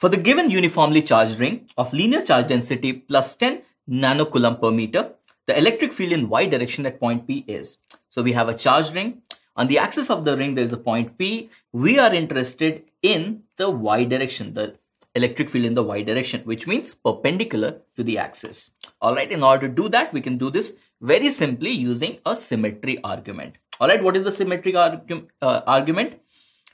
For the given uniformly charged ring of linear charge density plus 10 nanocoulomb per meter, the electric field in y direction at point P is. So we have a charged ring. On the axis of the ring, there is a point P. We are interested in the y direction, the electric field in the y direction, which means perpendicular to the axis. All right, in order to do that, we can do this very simply using a symmetry argument. All right, what is the symmetry argu uh, argument?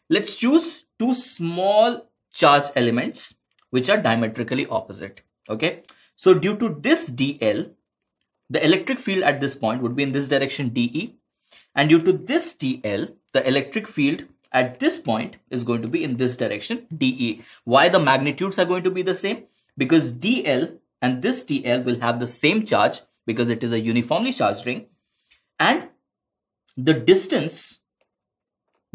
Let's choose two small charge elements which are diametrically opposite. Okay, so due to this dl, the electric field at this point would be in this direction dE, and due to this dl, the electric field at this point is going to be in this direction dE. Why the magnitudes are going to be the same? Because dl and this dl will have the same charge because it is a uniformly charged ring and the distance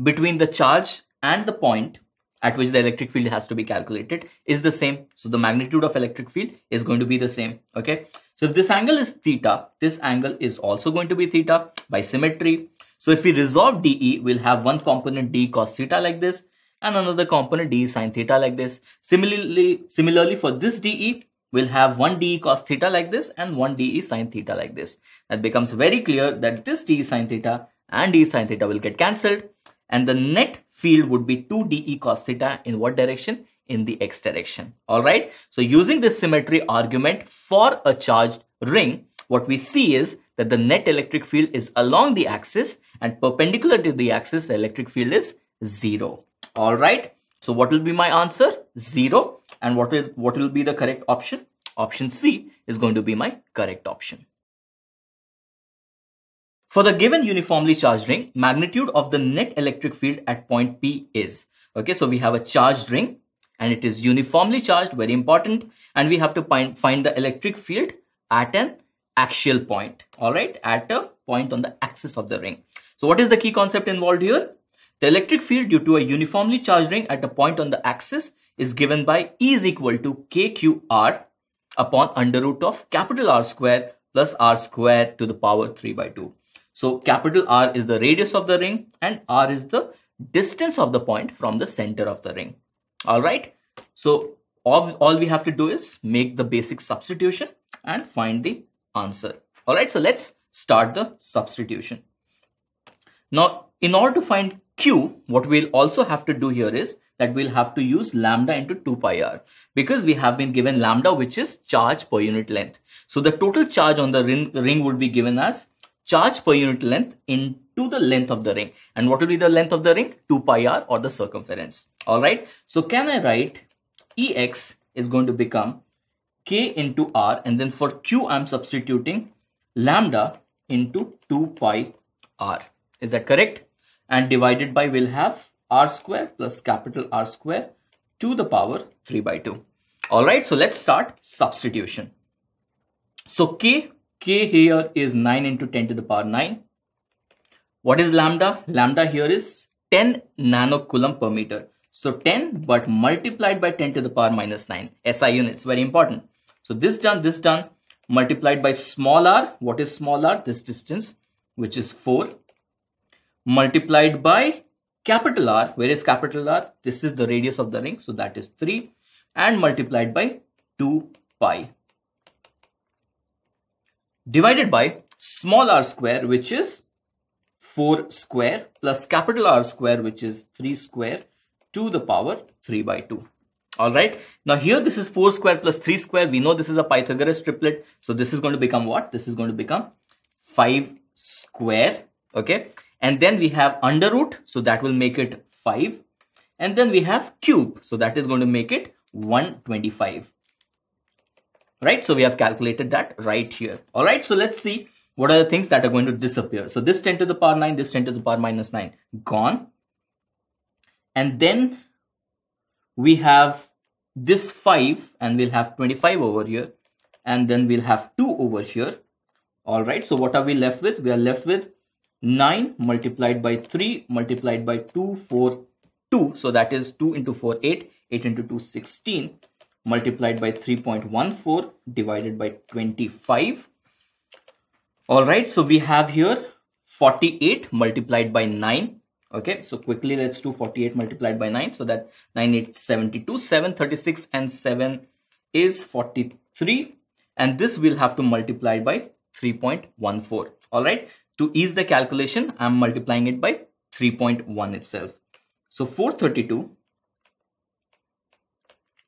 between the charge and the point at which the electric field has to be calculated is the same. So the magnitude of electric field is going to be the same. Okay. So if this angle is theta, this angle is also going to be theta by symmetry. So if we resolve dE, we'll have one component d cos theta like this and another component d sine theta like this. Similarly, similarly for this dE, we'll have one dE cos theta like this and one dE sine theta like this. That becomes very clear that this d sine theta and d sine theta will get cancelled and the net field would be 2 dE cos theta in what direction? In the x direction. All right. So using this symmetry argument for a charged ring, what we see is that the net electric field is along the axis and perpendicular to the axis, the electric field is zero. All right. So what will be my answer? Zero. And what is what will be the correct option? Option C is going to be my correct option. For the given uniformly charged ring, magnitude of the net electric field at point P is. Okay, so we have a charged ring and it is uniformly charged, very important. And we have to find, find the electric field at an axial point, all right, at a point on the axis of the ring. So what is the key concept involved here? The electric field due to a uniformly charged ring at a point on the axis is given by E is equal to KQR upon under root of capital R square plus R square to the power 3 by 2. So capital R is the radius of the ring and R is the distance of the point from the center of the ring. All right. So all, all we have to do is make the basic substitution and find the answer. All right. So let's start the substitution. Now, in order to find Q, what we'll also have to do here is that we'll have to use lambda into 2 pi r because we have been given lambda, which is charge per unit length. So the total charge on the ring, ring would be given as charge per unit length into the length of the ring. And what will be the length of the ring? 2 pi r or the circumference. All right. So can I write Ex is going to become k into r and then for q I'm substituting lambda into 2 pi r. Is that correct? And divided by we'll have r square plus capital R square to the power 3 by 2. All right. So let's start substitution. So k k here is 9 into 10 to the power 9. What is lambda? Lambda here is 10 nanocoulomb per meter. So 10 but multiplied by 10 to the power minus 9. SI units, very important. So this done, this done, multiplied by small r. What is small r? This distance, which is 4. Multiplied by capital R. Where is capital R? This is the radius of the ring. So that is 3. And multiplied by 2 pi divided by small r square which is 4 square plus capital R square which is 3 square to the power 3 by 2. Alright, now here this is 4 square plus 3 square. We know this is a Pythagoras triplet. So this is going to become what? This is going to become 5 square. Okay, and then we have under root. So that will make it 5. And then we have cube. So that is going to make it 125 right? So we have calculated that right here. All right, so let's see what are the things that are going to disappear. So this 10 to the power 9, this 10 to the power minus 9, gone. And then we have this 5 and we'll have 25 over here. And then we'll have 2 over here. All right, so what are we left with? We are left with 9 multiplied by 3 multiplied by 2, 4, 2. So that is 2 into 4, 8. 8 into 2, 16 multiplied by 3.14 divided by 25. All right, so we have here 48 multiplied by 9 Okay, so quickly let's do 48 multiplied by 9. So that 9, 8, 72, 7, 36 and 7 is 43. And this we'll have to multiply by 3.14. All right, to ease the calculation, I'm multiplying it by 3.1 itself. So 432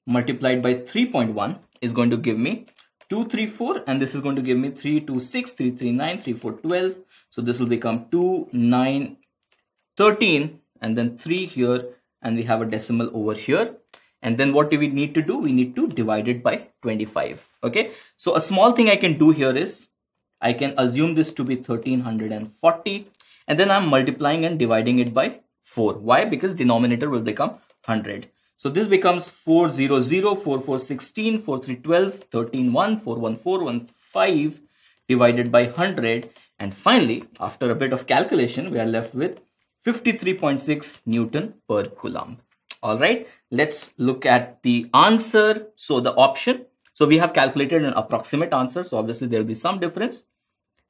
multiplied by 3.1 is going to give me 234 and this is going to give me 326, 339, 3412. So this will become 2, 9, 13 and then 3 here and we have a decimal over here. And then what do we need to do? We need to divide it by 25 okay? So a small thing i can do here is i can assume this to be 1340 and then i'm multiplying and dividing it by 4 why? Because denominator will become 100 so this becomes 400 4416 4312 131 414 15 divided by 100 and finally after a bit of calculation we are left with 53.6 Newton per Coulomb. All right, let's look at the answer. So the option, so we have calculated an approximate answer. So obviously there will be some difference,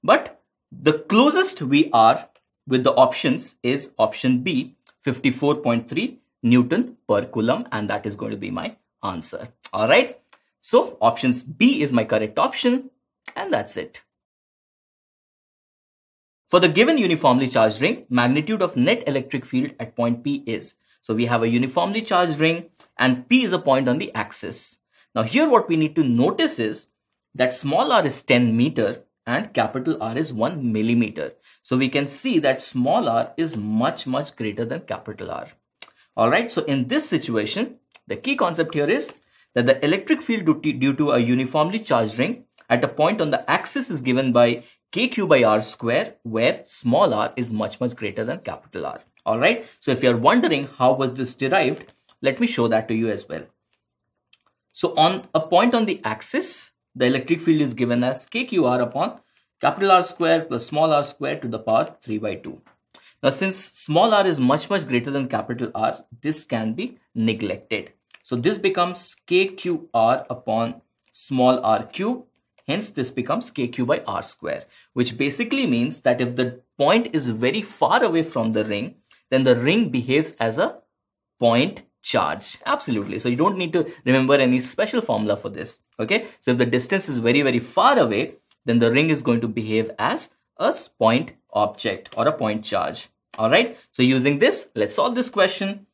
but the closest we are with the options is option B, 54.3 Newton per Coulomb. And that is going to be my answer. All right. So options B is my correct option. And that's it. For the given uniformly charged ring, magnitude of net electric field at point P is. So we have a uniformly charged ring and P is a point on the axis. Now here what we need to notice is that small r is 10 meter and capital R is 1 millimeter. So we can see that small r is much much greater than capital R. Alright, so in this situation, the key concept here is that the electric field due to a uniformly charged ring at a point on the axis is given by kq by r square where small r is much much greater than capital R. Alright, so if you're wondering how was this derived, let me show that to you as well. So on a point on the axis, the electric field is given as kqr upon capital R square plus small r square to the power 3 by 2. Now since small r is much much greater than capital R, this can be neglected. So this becomes kqr upon small r cube Hence, this becomes kq by r square, which basically means that if the point is very far away from the ring, then the ring behaves as a point charge. Absolutely. So you don't need to remember any special formula for this. Okay. So if the distance is very, very far away, then the ring is going to behave as a point object or a point charge. All right. So using this, let's solve this question.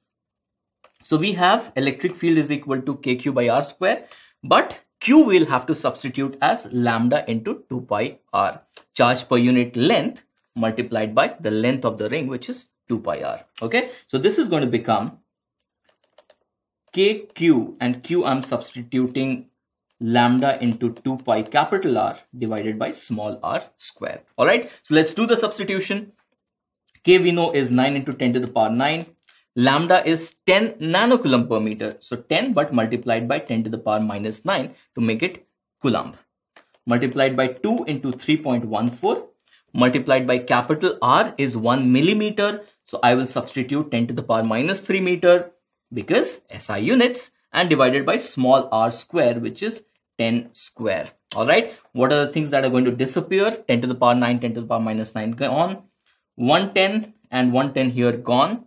So we have electric field is equal to kq by r square, but Q will have to substitute as lambda into 2 pi r. Charge per unit length multiplied by the length of the ring, which is 2 pi r. Okay, so this is going to become kq and q I'm substituting lambda into 2 pi capital R divided by small r square. All right, so let's do the substitution. K we know is 9 into 10 to the power 9 lambda is 10 nanocoulomb per meter. So 10 but multiplied by 10 to the power minus 9 to make it coulomb. Multiplied by 2 into 3.14 multiplied by capital R is 1 millimeter. So I will substitute 10 to the power minus 3 meter because SI units and divided by small r square which is 10 square. Alright, what are the things that are going to disappear? 10 to the power 9, 10 to the power minus 9 gone. 110 and 110 here gone.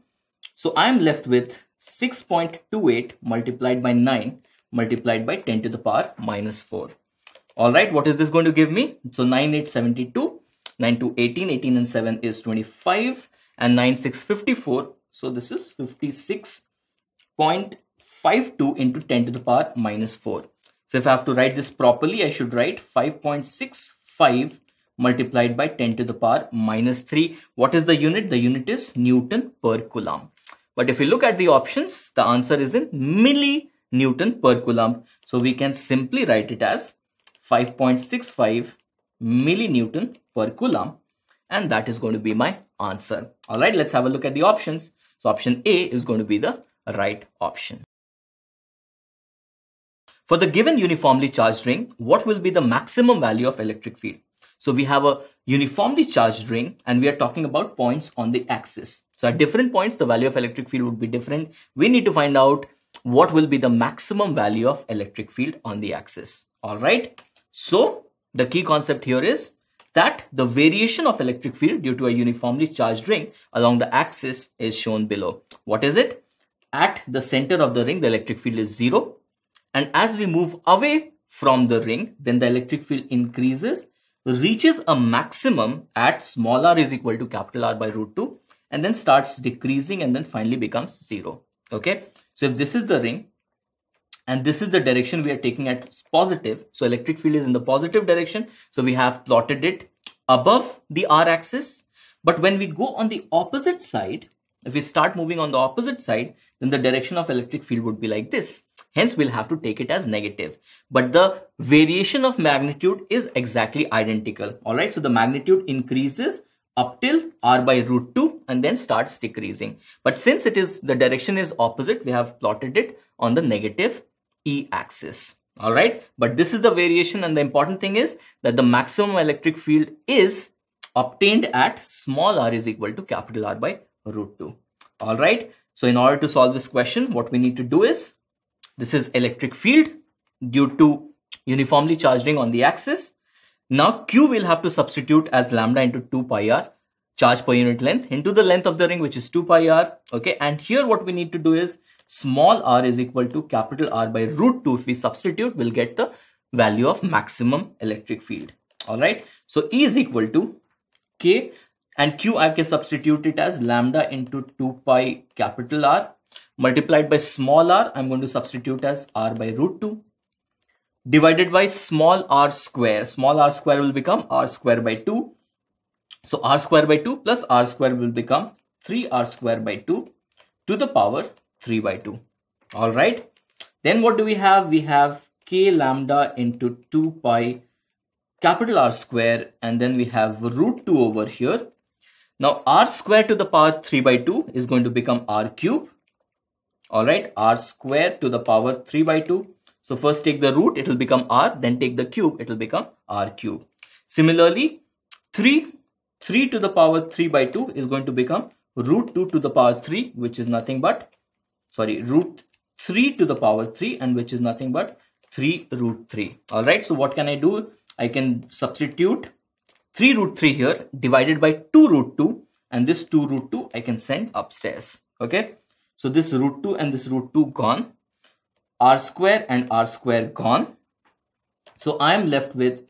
So I am left with 6.28 multiplied by 9 multiplied by 10 to the power minus 4. Alright, what is this going to give me? So 9, 8, 72, 9 to 18, 18 and 7 is 25 and 9, 6, 54. So this is 56.52 into 10 to the power minus 4. So if I have to write this properly, I should write 5.65 multiplied by 10 to the power minus 3. What is the unit? The unit is Newton per Coulomb. But if you look at the options, the answer is in milli Newton per Coulomb. So we can simply write it as 5.65 millinewton per Coulomb. And that is going to be my answer. All right, let's have a look at the options. So option A is going to be the right option. For the given uniformly charged ring, what will be the maximum value of electric field? So we have a uniformly charged ring and we are talking about points on the axis. So at different points, the value of electric field would be different. We need to find out what will be the maximum value of electric field on the axis. All right. So the key concept here is that the variation of electric field due to a uniformly charged ring along the axis is shown below. What is it? At the center of the ring, the electric field is zero. And as we move away from the ring, then the electric field increases, reaches a maximum at small r is equal to capital R by root 2, and then starts decreasing and then finally becomes zero. Okay. So if this is the ring, and this is the direction we are taking at positive. So electric field is in the positive direction. So we have plotted it above the r axis. But when we go on the opposite side, if we start moving on the opposite side, then the direction of electric field would be like this. Hence, we'll have to take it as negative. But the variation of magnitude is exactly identical. All right. So the magnitude increases up till r by root 2 and then starts decreasing. But since it is the direction is opposite, we have plotted it on the negative E axis. All right. But this is the variation and the important thing is that the maximum electric field is obtained at small r is equal to capital R by root 2. All right. So in order to solve this question, what we need to do is this is electric field due to uniformly charged ring on the axis. Now Q will have to substitute as lambda into 2 pi r charge per unit length into the length of the ring which is 2 pi r okay and here what we need to do is small r is equal to capital R by root 2 if we substitute we'll get the value of maximum electric field all right so E is equal to K and Q I can substitute it as lambda into 2 pi capital R multiplied by small r. I'm going to substitute as r by root 2 divided by small r square. Small r square will become r square by 2 so r square by 2 plus r square will become 3r square by 2 to the power 3 by 2 all right. Then what do we have? We have k lambda into 2 pi capital R square. And then we have root 2 over here now r square to the power 3 by 2 is going to become r cube. All right r square to the power 3 by 2 so first take the root it will become r then take the cube it will become r cube. Similarly 3 3 to the power 3 by 2 is going to become root 2 to the power 3 which is nothing but sorry root 3 to the power 3 and which is nothing but 3 root 3 all right so what can i do? I can substitute 3 root 3 here divided by 2 root 2 and this 2 root 2 i can send upstairs okay so this root 2 and this root 2 gone r square and r square gone so i am left with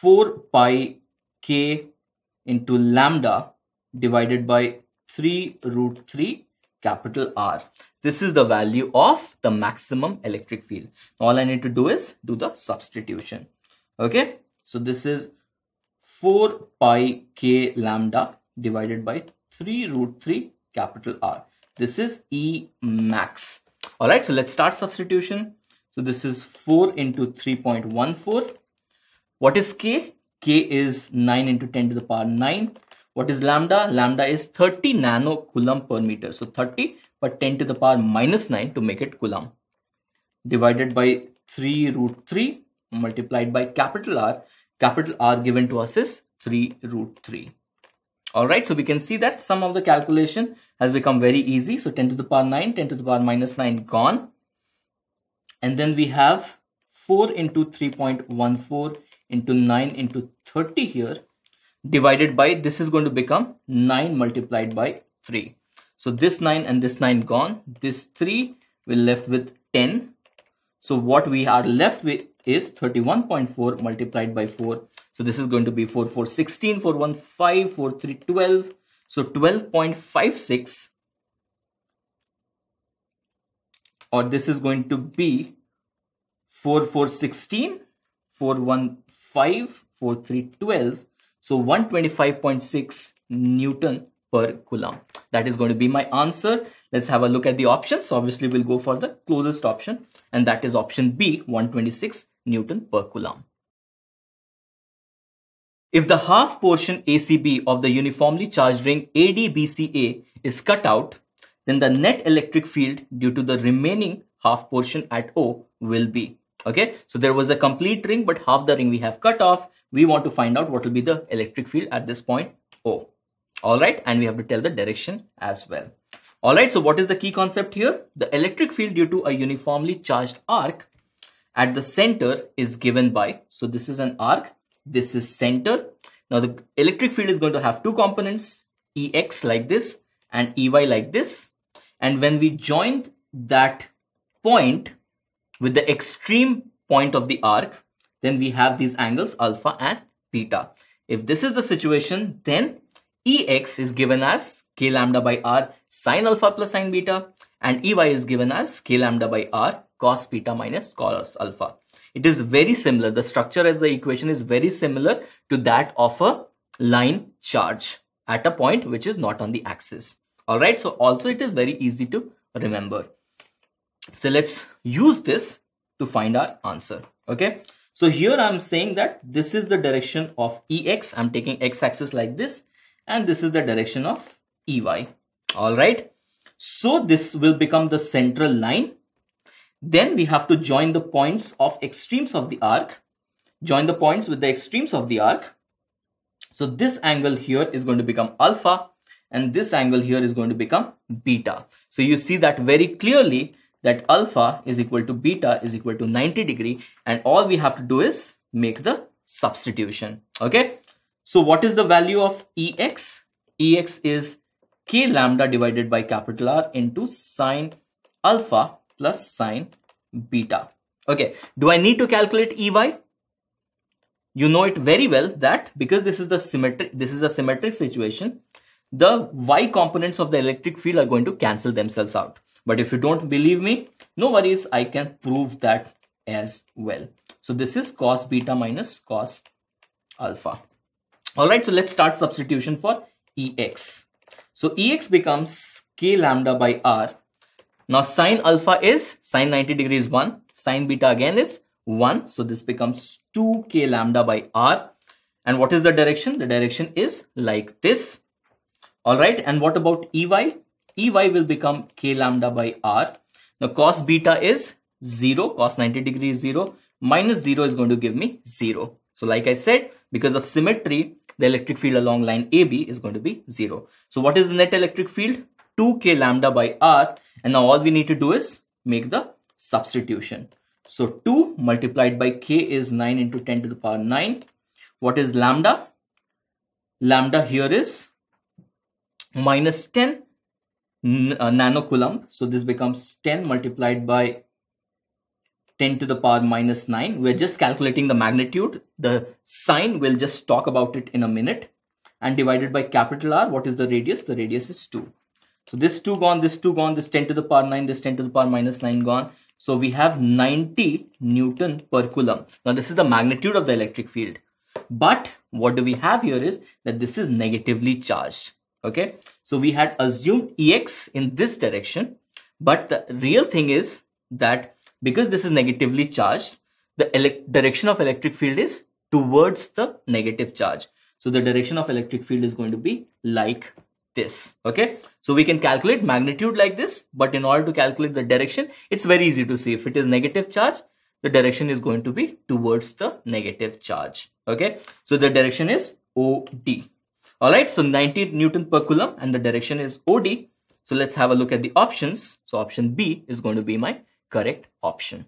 4 pi k into lambda divided by 3 root 3 capital R. This is the value of the maximum electric field. All I need to do is do the substitution. Okay. So this is 4 pi k lambda divided by 3 root 3 capital R. This is E max. All right. So let's start substitution. So this is 4 into 3.14. What is K? K is 9 into 10 to the power 9 what is lambda? Lambda is 30 nano coulomb per meter. So 30 but 10 to the power minus 9 to make it coulomb. Divided by 3 root 3 multiplied by capital R. Capital R given to us is 3 root 3. Alright, so we can see that some of the calculation has become very easy. So 10 to the power 9, 10 to the power minus 9 gone. And then we have 4 into 3.14 into 9 into 30 here divided by this is going to become 9 multiplied by 3 so this 9 and this 9 gone this 3 will left with 10 so what we are left with is 31.4 multiplied by 4 so this is going to be 4 4 16 4 1 5 4 3 12 so 12.56 or this is going to be 4 4 16 4 1 5 4 3 12 so 125.6 Newton per Coulomb. That is going to be my answer. Let's have a look at the options. Obviously we'll go for the closest option and that is option B 126 Newton per Coulomb. If the half portion ACB of the uniformly charged ring ADBCA is cut out, then the net electric field due to the remaining half portion at O will be. Okay, so there was a complete ring, but half the ring we have cut off we want to find out what will be the electric field at this point O. All right, and we have to tell the direction as well. All right, so what is the key concept here? The electric field due to a uniformly charged arc at the center is given by, so this is an arc, this is center. Now the electric field is going to have two components, Ex like this and Ey like this. And when we join that point with the extreme point of the arc, then we have these angles alpha and beta. If this is the situation, then Ex is given as k lambda by r sine alpha plus sine beta and Ey is given as k lambda by r cos beta minus cos alpha. It is very similar. The structure of the equation is very similar to that of a line charge at a point which is not on the axis. All right. So also it is very easy to remember. So let's use this to find our answer. Okay. So here I'm saying that this is the direction of Ex. I'm taking X axis like this and this is the direction of Ey. All right. So this will become the central line. Then we have to join the points of extremes of the arc. Join the points with the extremes of the arc. So this angle here is going to become alpha and this angle here is going to become beta. So you see that very clearly that alpha is equal to beta is equal to 90 degree and all we have to do is make the substitution. Okay. So what is the value of Ex? Ex is k lambda divided by capital R into sine alpha plus sine beta. Okay, do I need to calculate Ey? You know it very well that because this is the symmetric, this is a symmetric situation, the y components of the electric field are going to cancel themselves out. But if you don't believe me, no worries, I can prove that as well. So this is cos beta minus cos alpha. All right, so let's start substitution for Ex. So Ex becomes k lambda by r. Now sine alpha is sine 90 degrees 1, sine beta again is 1. So this becomes 2k lambda by r. And what is the direction? The direction is like this. All right. And what about Ey? Ey will become k lambda by r. Now cos beta is 0, cos 90 degrees 0, minus 0 is going to give me 0. So like I said, because of symmetry, the electric field along line AB is going to be 0. So what is the net electric field? 2k lambda by r. And now all we need to do is make the substitution. So 2 multiplied by k is 9 into 10 to the power 9. What is lambda? Lambda here is minus 10 uh, nanocoulomb. So this becomes 10 multiplied by 10 to the power minus 9. We're just calculating the magnitude. The sign, we'll just talk about it in a minute. And divided by capital R, what is the radius? The radius is 2. So this 2 gone, this 2 gone, this 10 to the power 9, this 10 to the power minus 9 gone. So we have 90 Newton per coulomb. Now this is the magnitude of the electric field. But what do we have here is that this is negatively charged. Okay. So we had assumed Ex in this direction. But the real thing is that because this is negatively charged, the direction of electric field is towards the negative charge. So the direction of electric field is going to be like this. Okay. So we can calculate magnitude like this, but in order to calculate the direction, it's very easy to see if it is negative charge, the direction is going to be towards the negative charge. Okay. So the direction is OD. All right. So 90 Newton per coulomb and the direction is OD. So let's have a look at the options. So option B is going to be my correct option.